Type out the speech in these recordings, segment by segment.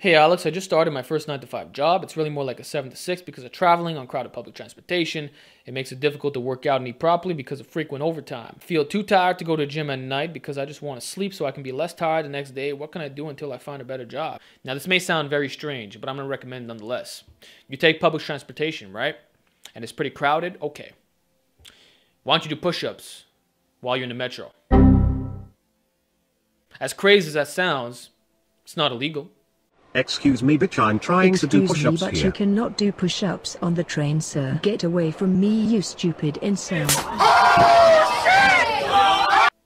Hey Alex, I just started my first 9 to 5 job. It's really more like a 7 to 6 because of traveling on crowded public transportation. It makes it difficult to work out and eat properly because of frequent overtime. Feel too tired to go to the gym at night because I just want to sleep so I can be less tired the next day. What can I do until I find a better job? Now, this may sound very strange, but I'm going to recommend nonetheless. You take public transportation, right? And it's pretty crowded? Okay. Why don't you do push ups while you're in the metro? As crazy as that sounds, it's not illegal. Excuse me, bitch, I'm trying Excuse to do me, push-ups but here. you cannot do push-ups on the train, sir. Get away from me, you stupid incel.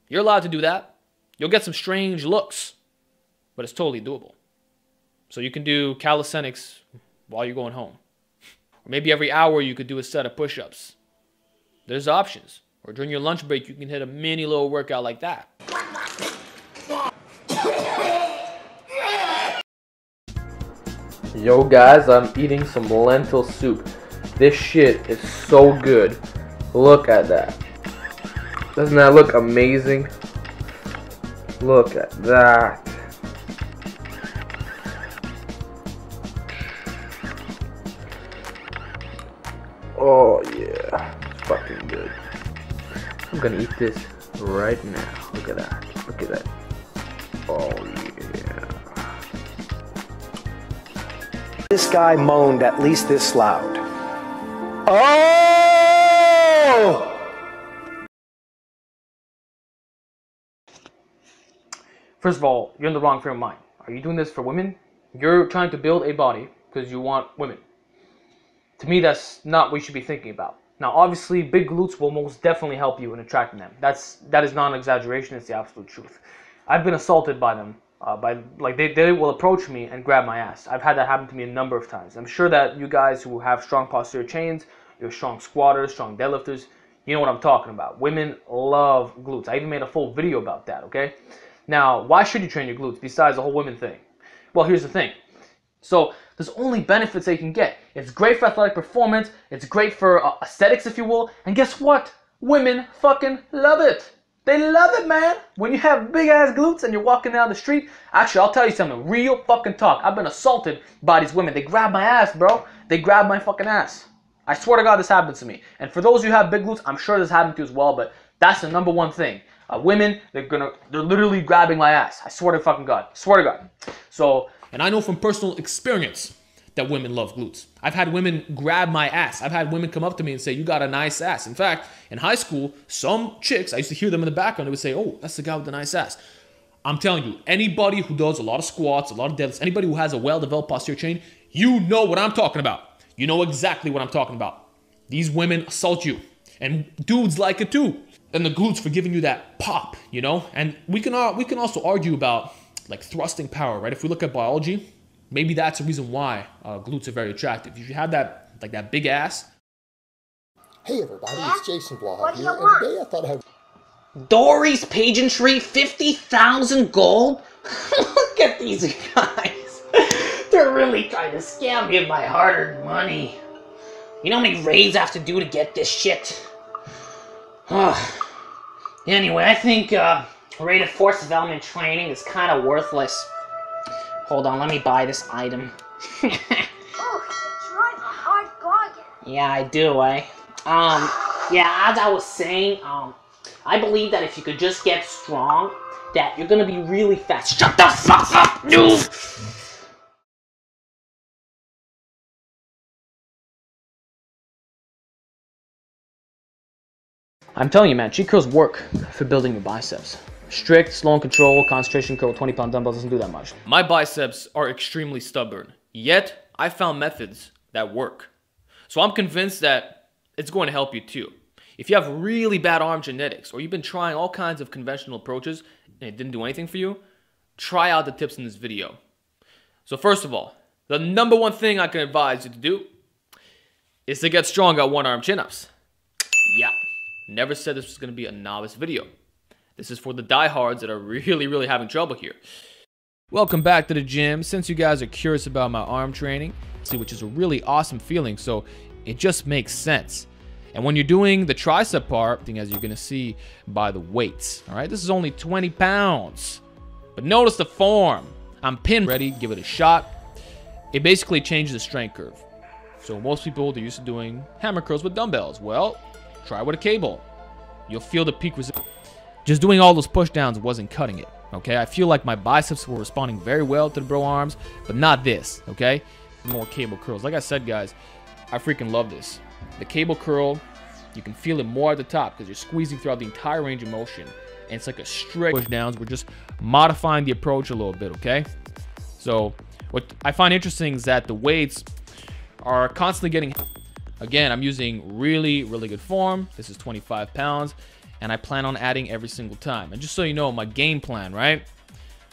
You're allowed to do that. You'll get some strange looks, but it's totally doable. So you can do calisthenics while you're going home. Or maybe every hour you could do a set of push ups. There's options. Or during your lunch break, you can hit a mini little workout like that. Yo guys, I'm eating some lentil soup. This shit is so good. Look at that. Doesn't that look amazing? Look at that. Oh yeah, it's fucking good. I'm gonna eat this right now. Look at that. Look at that. Oh yeah. This guy moaned at least this loud. Oh! First of all, you're in the wrong frame of mind. Are you doing this for women? You're trying to build a body because you want women. To me, that's not what you should be thinking about. Now, obviously, big glutes will most definitely help you in attracting them. That's that is not an exaggeration. It's the absolute truth. I've been assaulted by them. Uh, by like they, they will approach me and grab my ass. I've had that happen to me a number of times. I'm sure that you guys who have strong posterior chains, you're strong squatters, strong deadlifters, you know what I'm talking about. Women love glutes. I even made a full video about that. Okay. Now, why should you train your glutes besides the whole women thing? Well, here's the thing. So there's only benefits they can get. It's great for athletic performance. It's great for uh, aesthetics, if you will. And guess what? Women fucking love it. They love it, man. When you have big ass glutes and you're walking down the street. Actually, I'll tell you something. Real fucking talk. I've been assaulted by these women. They grab my ass, bro. They grab my fucking ass. I swear to God, this happens to me. And for those who have big glutes, I'm sure this happened to you as well. But that's the number one thing. Uh, women, they're gonna, they're literally grabbing my ass. I swear to fucking God. Swear to God. So, and I know from personal experience that women love glutes. I've had women grab my ass. I've had women come up to me and say, "You got a nice ass." In fact, in high school, some chicks, I used to hear them in the background. They would say, "Oh, that's the guy with the nice ass." I'm telling you, anybody who does a lot of squats, a lot of deadlifts, anybody who has a well-developed posterior chain, you know what I'm talking about. You know exactly what I'm talking about. These women assault you, and dudes like it too. And the glutes for giving you that pop, you know. And we can uh, we can also argue about like thrusting power, right? If we look at biology, maybe that's the reason why uh, glutes are very attractive. If you have that like that big ass, Hey everybody, it's Jason What Blaha do here, you want? and today I thought I'd Dory's pageantry, 50,000 gold? Look at these guys. They're really trying to scam me of my hard earned money. You know how many raids I have to do to get this shit? anyway, I think uh, rate of force development training is kind of worthless. Hold on, let me buy this item. Oh, you drive a hard bargain. Yeah, I do, eh? Um, yeah, as I was saying, um, I believe that if you could just get strong, that you're gonna be really fast. Shut the fuck up, noob! I'm telling you, man, cheat curls work for building your biceps. Strict, slow and control, concentration curl, 20 pound dumbbells doesn't do that much. My biceps are extremely stubborn. Yet, I found methods that work. So I'm convinced that it's going to help you too. If you have really bad arm genetics or you've been trying all kinds of conventional approaches and it didn't do anything for you, try out the tips in this video. So first of all, the number one thing I can advise you to do is to get strong at one arm chin-ups. Yeah, never said this was going to be a novice video. This is for the diehards that are really, really having trouble here. Welcome back to the gym. Since you guys are curious about my arm training, see, which is a really awesome feeling, so it just makes sense. And when you're doing the tricep part, as you're gonna see by the weights, all right, this is only 20 pounds. But notice the form. I'm pin ready, give it a shot. It basically changes the strength curve. So most people, they're used to doing hammer curls with dumbbells. Well, try with a cable. You'll feel the peak resistance. Just doing all those push downs wasn't cutting it. Okay, I feel like my biceps were responding very well to the bro arms, but not this. Okay, more cable curls. Like I said, guys, I freaking love this. The cable curl, you can feel it more at the top because you're squeezing throughout the entire range of motion. And it's like a strict push downs. We're just modifying the approach a little bit, okay? So what I find interesting is that the weights are constantly getting Again, I'm using really, really good form. This is 25 pounds and I plan on adding every single time. And just so you know, my game plan, right?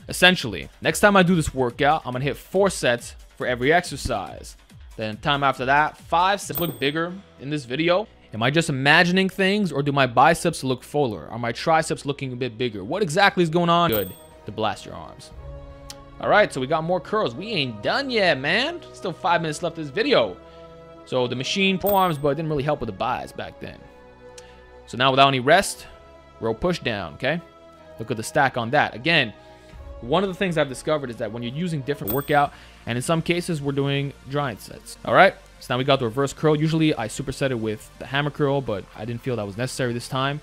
Essentially, next time I do this workout, I'm gonna hit four sets for every exercise. Then time after that, five sets look bigger in this video. Am I just imagining things or do my biceps look fuller? Are my triceps looking a bit bigger? What exactly is going on? Good to blast your arms. All right, so we got more curls. We ain't done yet, man. Still five minutes left of this video. So the machine forearms, but it didn't really help with the buys back then. So now without any rest, row push down, okay? Look at the stack on that. Again, one of the things I've discovered is that when you're using different workout, and in some cases we're doing giant sets. All right, so now we got the reverse curl. Usually I superset it with the hammer curl, but I didn't feel that was necessary this time.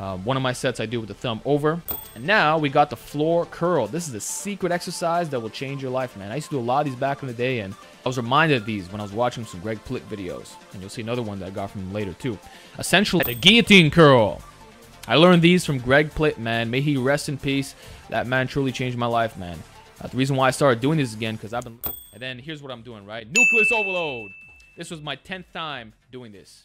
Um, one of my sets I do with the thumb over. And now we got the floor curl. This is a secret exercise that will change your life, man. I used to do a lot of these back in the day, and I was reminded of these when I was watching some Greg Plitt videos. And you'll see another one that I got from him later, too. Essentially, the guillotine curl. I learned these from Greg Plitt, man. May he rest in peace. That man truly changed my life, man. Uh, the reason why I started doing this again, because I've been... And then here's what I'm doing, right? Nucleus overload. This was my 10th time doing this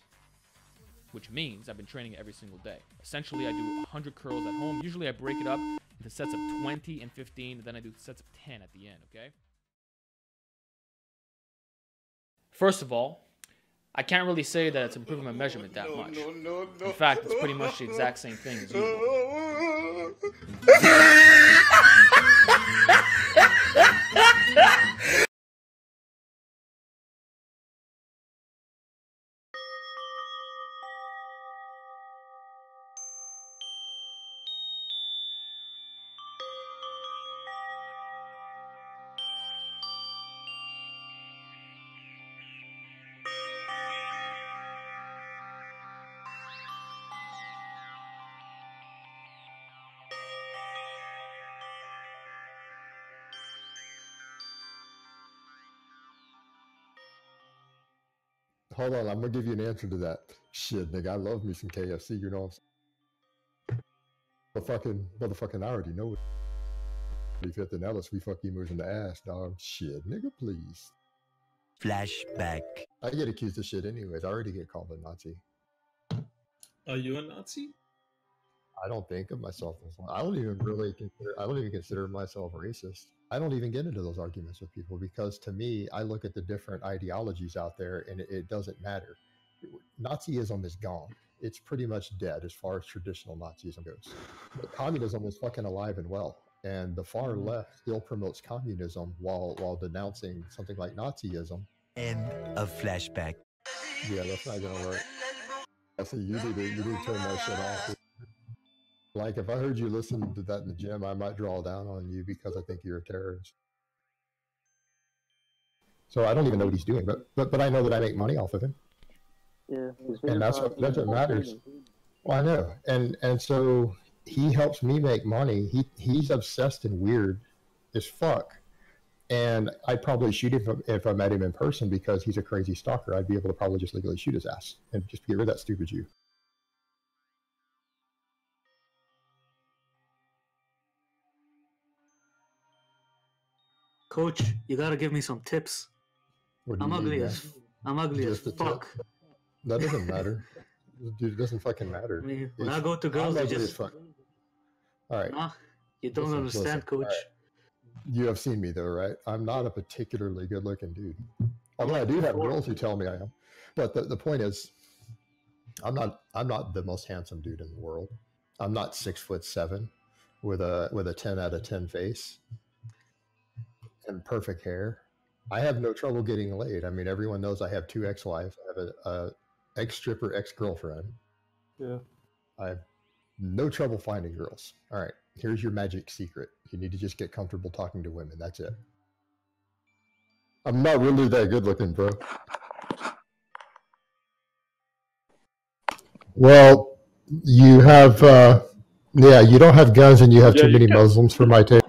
which means I've been training every single day. Essentially, I do 100 curls at home. Usually, I break it up into sets of 20 and 15, and then I do sets of 10 at the end, okay? First of all, I can't really say that it's improving my measurement that much. In fact, it's pretty much the exact same thing as usual. Hold on, I'm gonna give you an answer to that. Shit, nigga, I love me some KFC. You know what I'm saying? But fucking motherfucking, I already know it. If anything else, we fuck emos in the ass, dog. Shit, nigga, please. Flashback. I get accused of shit anyways. I already get called a Nazi. Are you a Nazi? I don't think of myself as one. I don't even really consider. I don't even consider myself racist. I don't even get into those arguments with people because to me, I look at the different ideologies out there, and it, it doesn't matter. Nazism is gone. It's pretty much dead as far as traditional Nazism goes. But communism is fucking alive and well, and the far mm-hmm. left still promotes communism while while denouncing something like Nazism. End of flashback. Yeah, that's not gonna work. I see you need to you need to turn that shit off. Like if I heard you listen to that in the gym, I might draw down on you because I think you're a terrorist. So I don't even know what he's doing, but but but I know that I make money off of him, Yeah, and that's what that's what matters. Well, I know, and and so he helps me make money. He he's obsessed and weird as fuck, and I'd probably shoot him if, if I met him in person because he's a crazy stalker. I'd be able to probably just legally shoot his ass and just get rid of that stupid Jew. Coach, you gotta give me some tips. I'm ugly as? I'm ugly Just as a tip? fuck. That doesn't matter. Dude, it doesn't fucking matter. I mean, when It's- I go to girls, they as just fuck. All right. nah. You don't Listen, understand, listen, coach. alright. You have seen me though, right? I'm not a particularly good looking dude. Although I do have girls who tell me I am. But the, the point is I'm not I'm not the most handsome dude in the world. I'm not six foot seven with a with a ten out of ten face and perfect hair. I have no trouble getting laid. I mean everyone knows I have two ex wives. I have a, a ex stripper, ex girlfriend. Yeah. I have no trouble finding girls. All right, here's your magic secret. You need to just get comfortable talking to women. That's it. I'm not really that good looking, bro. Well, you have, uh, yeah, you don't have guns and you have Yeah, too many Muslims for my taste.